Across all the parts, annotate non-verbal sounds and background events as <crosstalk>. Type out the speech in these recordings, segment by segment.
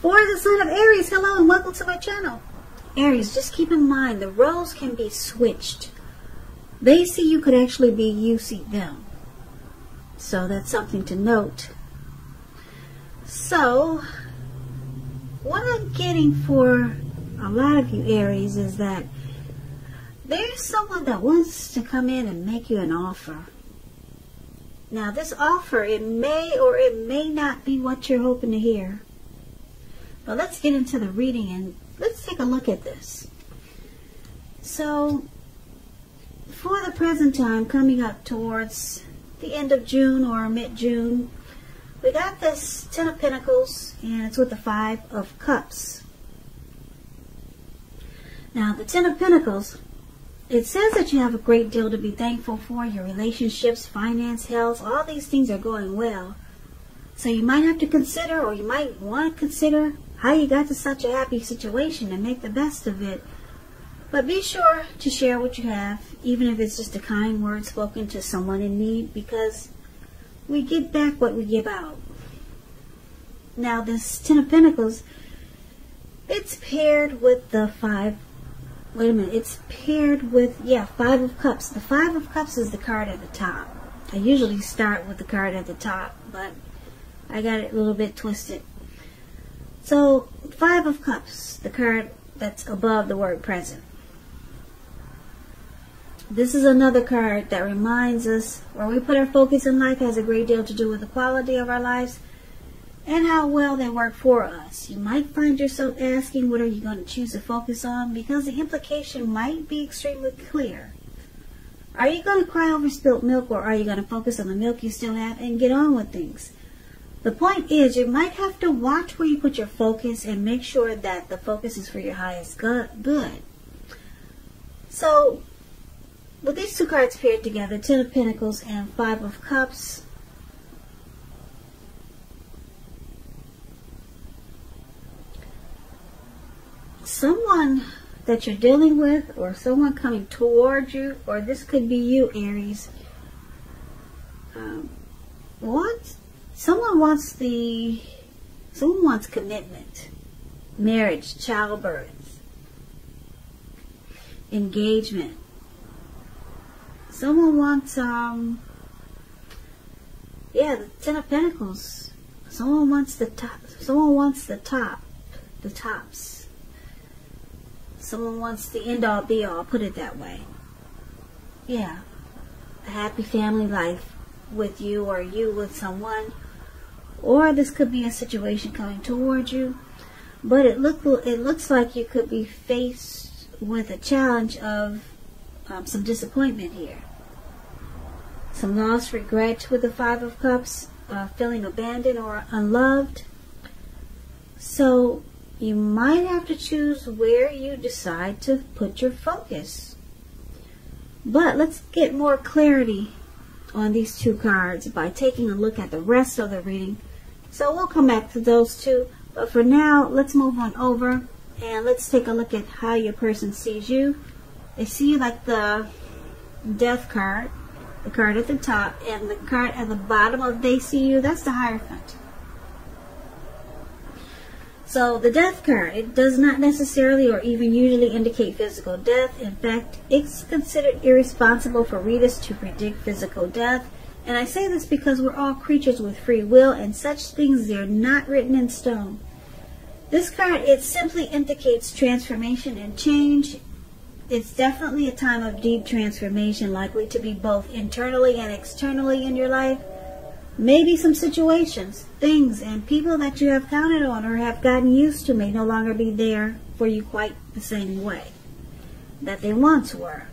For the sign of Aries, hello and welcome to my channel. Aries, just keep in mind the roles can be switched. They see you could actually be you see them. So that's something to note. So, what I'm getting for a lot of you Aries is that there's someone that wants to come in and make you an offer. Now, this offer, it may or it may not be what you're hoping to hear. But let's get into the reading and let's take a look at this. So, for the present time, coming up towards the end of June or mid-June, we got this Ten of Pentacles, and it's with the Five of Cups. Now, the Ten of Pentacles, it says that you have a great deal to be thankful for. Your relationships, finance, health, all these things are going well. So you might have to consider, or you might want to consider, how you got to such a happy situation and make the best of it. But be sure to share what you have, even if it's just a kind word spoken to someone in need, because we get back what we give out. Now, this Ten of Pentacles, it's paired with the Five. Wait a minute, it's paired with, yeah, Five of Cups. The Five of Cups is the card at the top. I usually start with the card at the top, but I got it a little bit twisted. So, Five of Cups, the card that's above the word present. This is another card that reminds us where we put our focus in life has a great deal to do with the quality of our lives and how well they work for us. You might find yourself asking what are you going to choose to focus on because the implication might be extremely clear. Are you going to cry over spilt milk or are you going to focus on the milk you still have and get on with things? The point is, you might have to watch where you put your focus and make sure that the focus is for your highest good. So, with these two cards paired together, Ten of Pentacles and Five of Cups, someone that you're dealing with or someone coming towards you, or this could be you, Aries, um, wants Someone wants the, someone wants commitment, marriage, childbirth, engagement. Someone wants, um, yeah, the Ten of Pentacles. Someone wants the top, someone wants the top, the tops. Someone wants the end all be all, put it that way. Yeah. A happy family life with you or you with someone or this could be a situation coming towards you. But it look it looks like you could be faced with a challenge of um, some disappointment here, some lost regret with the Five of Cups, uh, feeling abandoned or unloved. So you might have to choose where you decide to put your focus. But let's get more clarity on these two cards by taking a look at the rest of the reading so we'll come back to those two. But for now, let's move on over and let's take a look at how your person sees you. They see you like the death card, the card at the top, and the card at the bottom of they see you, that's the Hierophant. So the death card, it does not necessarily or even usually indicate physical death. In fact, it's considered irresponsible for readers to predict physical death and I say this because we're all creatures with free will, and such things are not written in stone. This card, it simply indicates transformation and change. It's definitely a time of deep transformation, likely to be both internally and externally in your life. Maybe some situations, things, and people that you have counted on or have gotten used to may no longer be there for you quite the same way that they once were.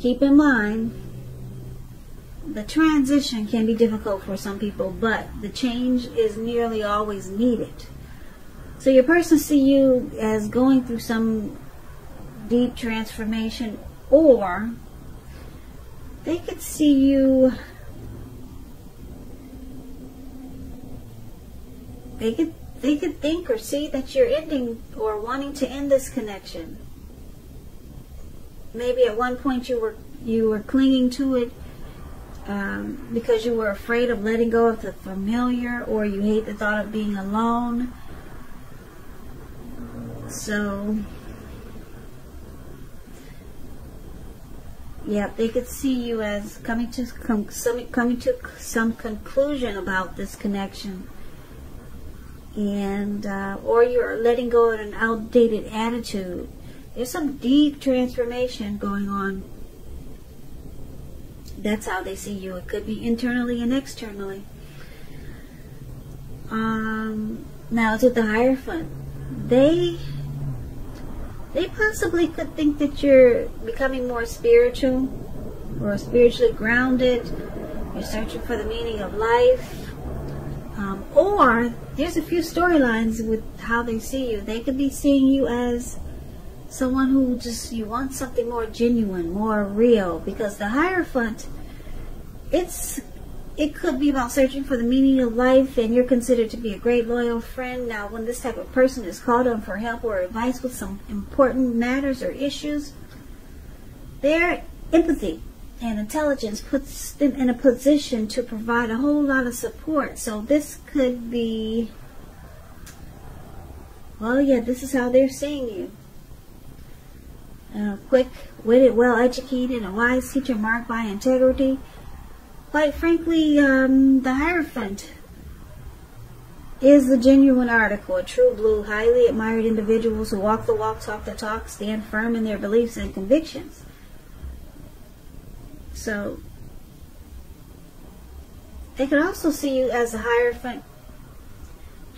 Keep in mind, the transition can be difficult for some people, but the change is nearly always needed. So your person see you as going through some deep transformation, or they could see you. They could they could think or see that you're ending or wanting to end this connection. Maybe at one point you were you were clinging to it um, because you were afraid of letting go of the familiar or you hate the thought of being alone. So, yeah, they could see you as coming to com, some, coming to some conclusion about this connection, and uh, or you're letting go of an outdated attitude. There's some deep transformation going on. That's how they see you. It could be internally and externally. Um, now to the Hierophant, they they possibly could think that you're becoming more spiritual or spiritually grounded. You're searching for the meaning of life. Um, or there's a few storylines with how they see you. They could be seeing you as someone who just you want something more genuine, more real. Because the Hierophant, it's it could be about searching for the meaning of life and you're considered to be a great loyal friend. Now, when this type of person is called on for help or advice with some important matters or issues, their empathy and intelligence puts them in a position to provide a whole lot of support. So this could be, well, yeah, this is how they're seeing you. Uh, quick, witted, well educated, a wise teacher marked by integrity quite frankly, um, the Hierophant is the genuine article, a true blue, highly admired individuals who walk the walk, talk the talk, stand firm in their beliefs and convictions. So, they could also see you as a Hierophant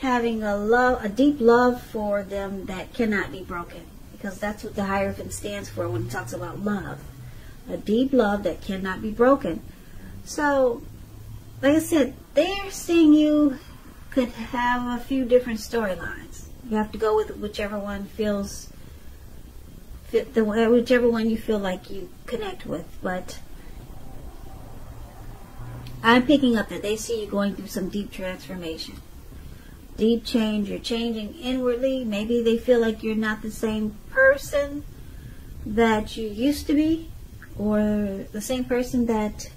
having a love, a deep love for them that cannot be broken, because that's what the Hierophant stands for when it talks about love. A deep love that cannot be broken. So, like I said, they're seeing you could have a few different storylines. You have to go with whichever one feels fit the uh, whichever one you feel like you connect with. But I'm picking up that they see you going through some deep transformation, deep change. You're changing inwardly. Maybe they feel like you're not the same person that you used to be, or the same person that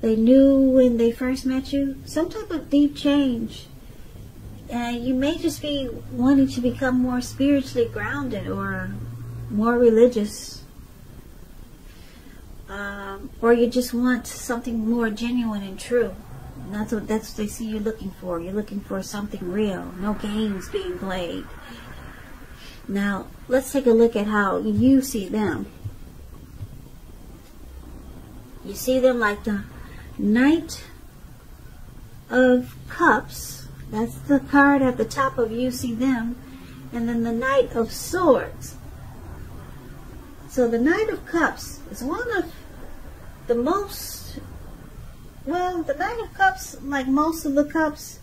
they knew when they first met you, some type of deep change. And you may just be wanting to become more spiritually grounded or more religious. Um, or you just want something more genuine and true. That's what that's what they see you looking for. You're looking for something real, no games being played. Now, let's take a look at how you see them. You see them like the Knight of Cups. That's the card at the top of you see them. And then the Knight of Swords. So the Knight of Cups is one of the most, well, the Knight of Cups, like most of the cups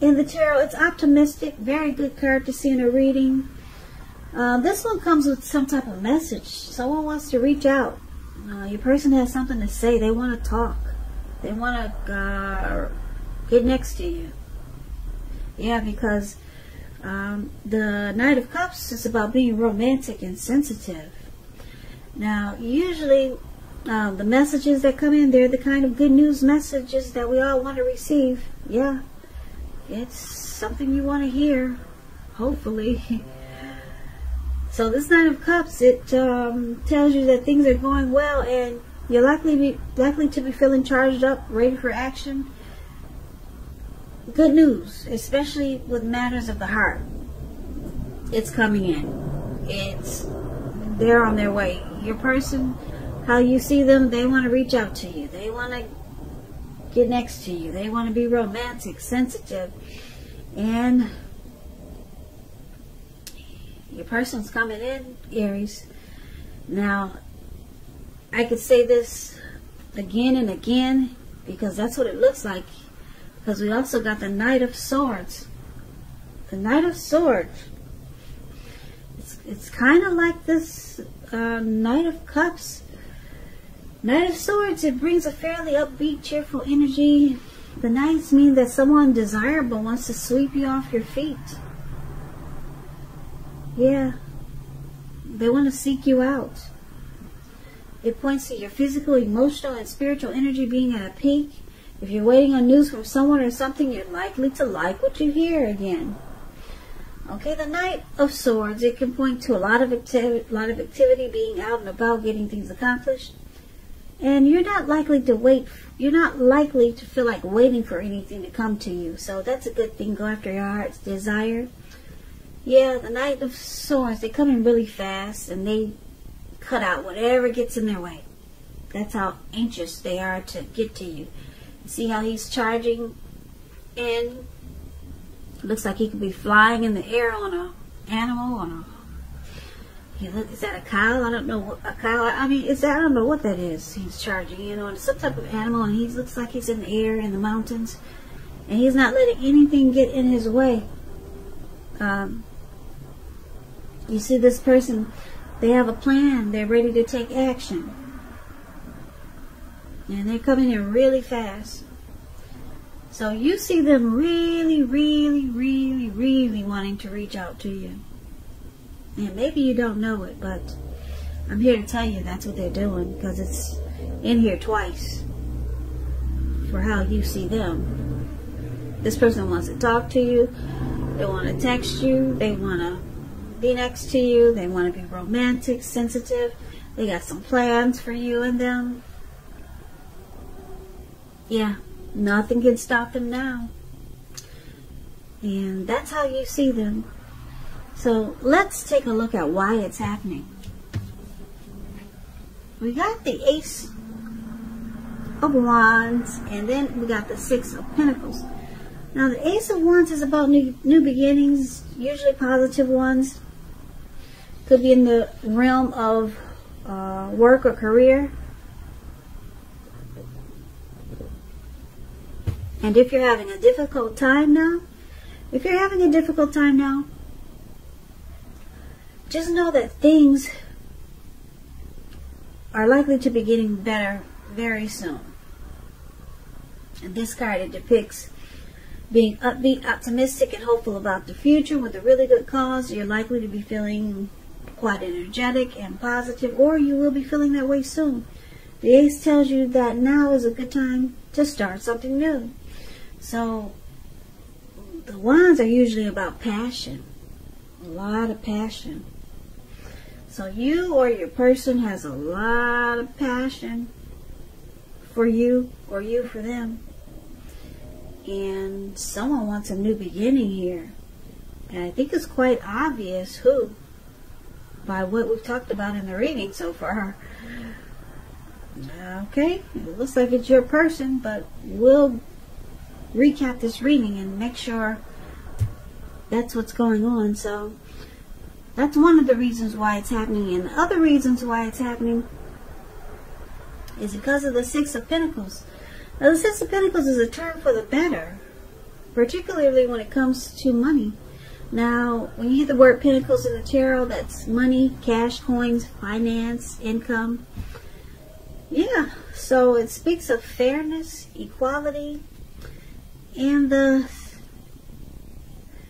in the tarot, it's optimistic, very good card to see in a reading. Uh, this one comes with some type of message. Someone wants to reach out uh, your person has something to say. They want to talk. They want to uh, get next to you. Yeah, because um, the Knight of Cups is about being romantic and sensitive. Now, usually um, the messages that come in, they're the kind of good news messages that we all want to receive. Yeah, it's something you want to hear, hopefully. <laughs> So this Nine of Cups, it um, tells you that things are going well and you're likely be likely to be feeling charged up, ready for action. Good news, especially with matters of the heart. It's coming in. It's they're on their way. Your person, how you see them, they want to reach out to you. They want to get next to you. They want to be romantic, sensitive, and your person's coming in, Aries. Now, I could say this again and again because that's what it looks like. Because we also got the Knight of Swords. The Knight of Swords. It's, it's kind of like this uh, Knight of Cups. Knight of Swords, it brings a fairly upbeat, cheerful energy. The Knights mean that someone desirable wants to sweep you off your feet. Yeah. They want to seek you out. It points to your physical, emotional, and spiritual energy being at a peak. If you're waiting on news from someone or something, you're likely to like what you hear again. Okay, the Knight of Swords, it can point to a lot of activity, lot of activity, being out and about, getting things accomplished. And you're not likely to wait, you're not likely to feel like waiting for anything to come to you. So that's a good thing. Go after your heart's desire. Yeah, the Knight of Swords, they come in really fast and they cut out whatever gets in their way. That's how anxious they are to get to you. See how he's charging in Looks like he could be flying in the air on a animal on a. Look, is that a cow? I don't know what a cow. I mean, is that I don't know what that is. He's charging, you know, on some type of animal, and he looks like he's in the air in the mountains, and he's not letting anything get in his way. Um, you see, this person, they have a plan. They're ready to take action, and they're coming in really fast. So you see them really, really, really, really wanting to reach out to you. And maybe you don't know it, but I'm here to tell you that's what they're doing because it's in here twice for how you see them. This person wants to talk to you. They want to text you. They want to be next to you. They want to be romantic, sensitive. They got some plans for you and them. Yeah, Nothing can stop them now. And that's how you see them. So let's take a look at why it's happening. We got the Ace of Wands, and then we got the Six of Pentacles. Now, the Ace of Wands is about new, new beginnings, usually positive ones. Could be in the realm of uh, work or career. And if you're having a difficult time now, if you're having a difficult time now, just know that things are likely to be getting better very soon. And this card, it depicts being upbeat, optimistic, and hopeful about the future with a really good cause. You're likely to be feeling quite energetic and positive, or you will be feeling that way soon. The ace tells you that now is a good time to start something new. So the wands are usually about passion, a lot of passion. So you or your person has a lot of passion for you or you for them. And someone wants a new beginning here. And I think it's quite obvious who by what we've talked about in the reading so far. Okay, it looks like it's your person, but we'll recap this reading and make sure that's what's going on. So that's one of the reasons why it's happening. And the other reasons why it's happening is because of the Six of Pentacles. Now, the Six of Pentacles is a term for the better, particularly when it comes to money. Now, when you hear the word pentacles in the tarot, that's money, cash, coins, finance, income. Yeah, so it speaks of fairness, equality, and the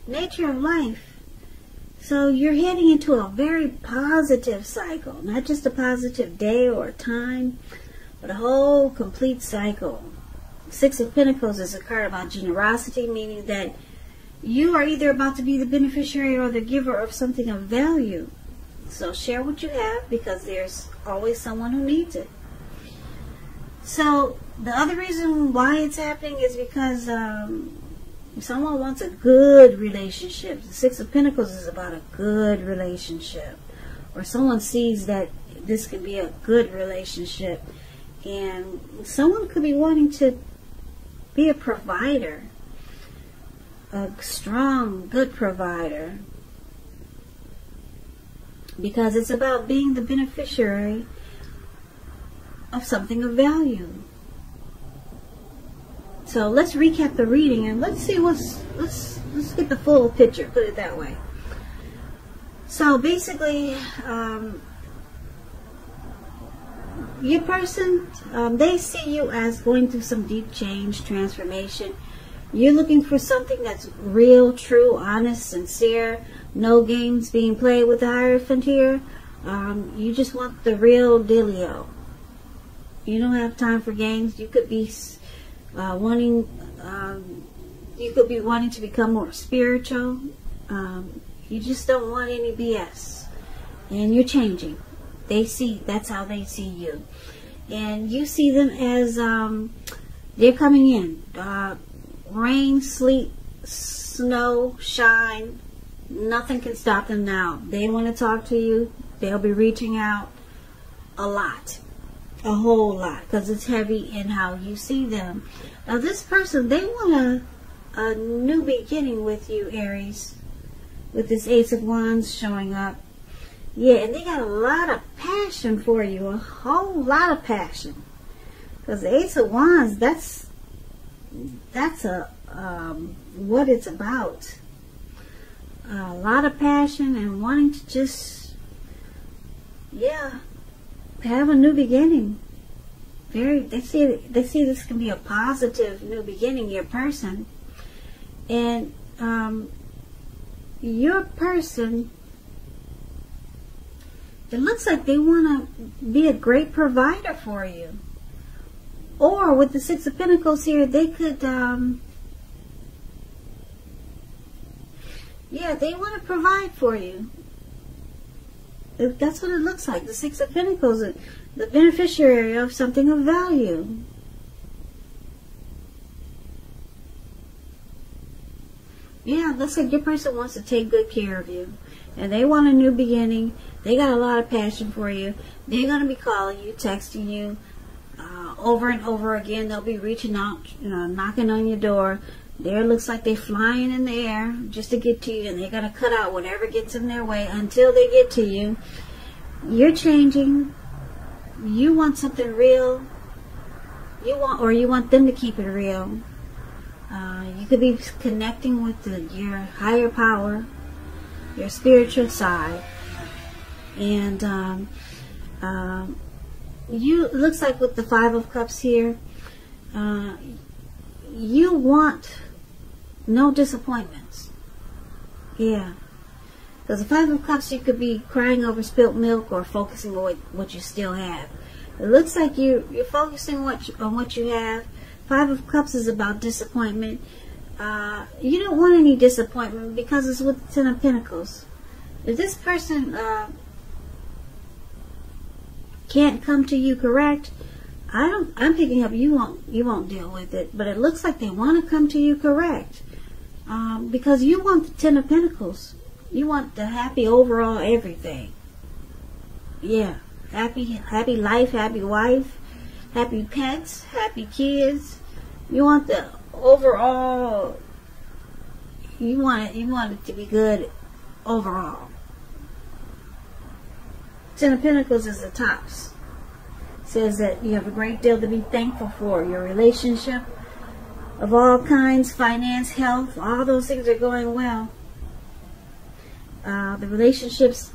nature of life. So you're heading into a very positive cycle, not just a positive day or time, but a whole complete cycle. Six of Pentacles is a card about generosity, meaning that you are either about to be the beneficiary or the giver of something of value. So share what you have because there's always someone who needs it. So the other reason why it's happening is because um, someone wants a good relationship. The Six of Pentacles is about a good relationship. Or someone sees that this could be a good relationship. And someone could be wanting to be a provider. A strong, good provider. Because it's about being the beneficiary of something of value. So let's recap the reading and let's see what's let's let's get the full picture. Put it that way. So basically, um, your person um, they see you as going through some deep change, transformation. You're looking for something that's real, true, honest, sincere. No games being played with the Hierophant here. Um, you just want the real dealio. You don't have time for games. You could be uh, wanting, um, you could be wanting to become more spiritual. Um, You just don't want any BS. And you're changing. They see, that's how they see you. And you see them as, um, they're coming in. Uh, rain, sleet, snow, shine. Nothing can stop them now. They want to talk to you. They'll be reaching out a lot. A whole lot. Because it's heavy in how you see them. Now this person, they want a, a new beginning with you, Aries. With this Ace of Wands showing up. Yeah, and they got a lot of passion for you. A whole lot of passion. Because the Ace of Wands, that's that's a um, what it's about. A lot of passion and wanting to just, yeah, have a new beginning. Very, they see they see this can be a positive new beginning. Your person, and um, your person. It looks like they want to be a great provider for you. Or with the Six of Pentacles here, they could, um, yeah, they want to provide for you. That's what it looks like. The Six of Pentacles, the beneficiary of something of value. Yeah, looks like your person wants to take good care of you. And they want a new beginning. They got a lot of passion for you. They're going to be calling you, texting you, uh, over and over again. They'll be reaching out, you know, knocking on your door. There looks like they're flying in the air just to get to you, and they're going to cut out whatever gets in their way until they get to you. You're changing. You want something real. You want, or you want them to keep it real. Uh, you could be connecting with the, your higher power, your spiritual side, and um, um, you looks like with the five of cups here uh, you want no disappointments. Yeah. Because the five of cups you could be crying over spilt milk or focusing on what, what you still have. It looks like you you're focusing what you, on what you have. Five of cups is about disappointment. Uh, you don't want any disappointment because it's with the ten of pentacles. If this person uh, can't come to you correct, I don't. I'm picking up you won't you won't deal with it. But it looks like they want to come to you correct um, because you want the Ten of Pentacles. You want the happy overall everything. Yeah, happy happy life, happy wife, happy pets, happy kids. You want the overall. You want it, you want it to be good overall. Ten of Pentacles is the tops. says that you have a great deal to be thankful for. Your relationship of all kinds, finance, health, all those things are going well. Uh, the relationships,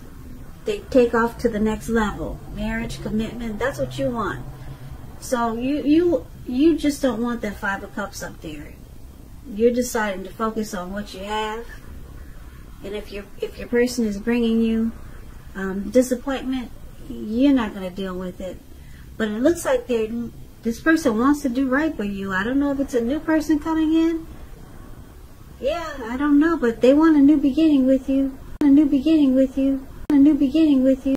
they take off to the next level. Marriage, commitment, that's what you want. So you, you, you just don't want that Five of Cups up there. You're deciding to focus on what you have. And if your if your person is bringing you um, disappointment, you're not going to deal with it. But it looks like they this person wants to do right by you. I don't know if it's a new person coming in. Yeah, I don't know, but they want a new beginning with you. A new beginning with you. A new beginning with you.